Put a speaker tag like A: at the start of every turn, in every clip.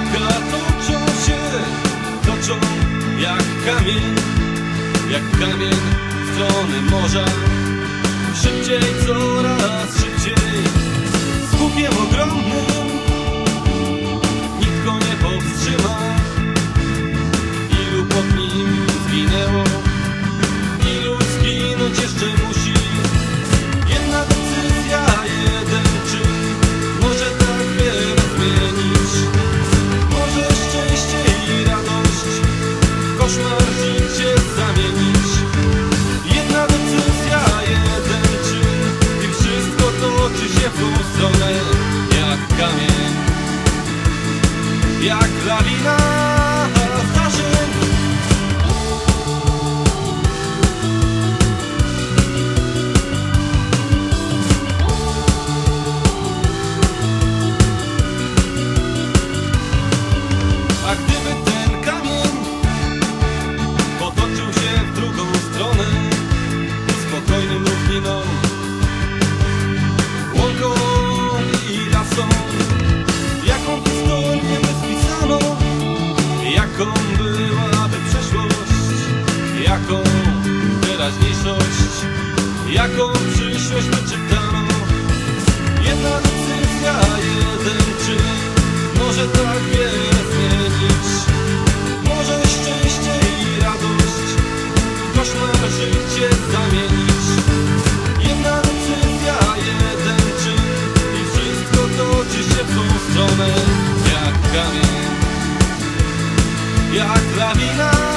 A: Jajka toczą się, toczą jak kamień Jak kamień w strony morza. Szybciej, coraz szybciej Z ogromnym jaką teraźniejszość, jaką przyszłość by czytano. Jedna decyzja, jeden czyn. Może tak wiele zmienić. Może szczęście i radość. Koszmar życie zamienić. Jedna decyzja, jeden czyn. I wszystko toczy się w tą stronę. Jak kamień, jak lawina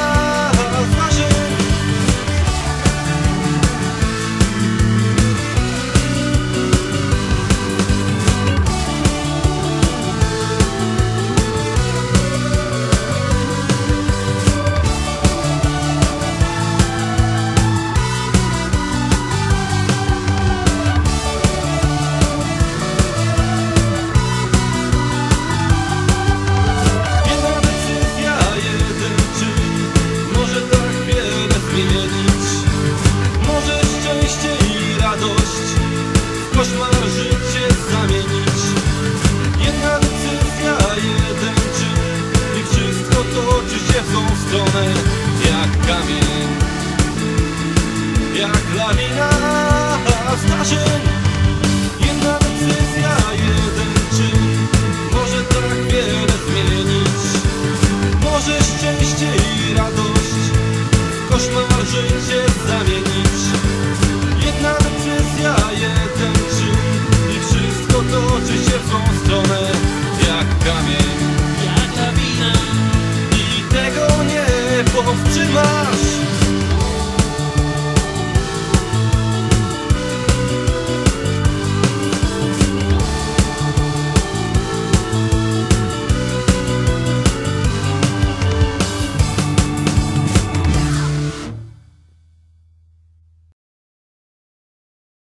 A: Jak lawina zdarzeń Jedna decyzja, jeden czyn. Może tak wiele zmienić. Może szczęście i radość. W koszmar życie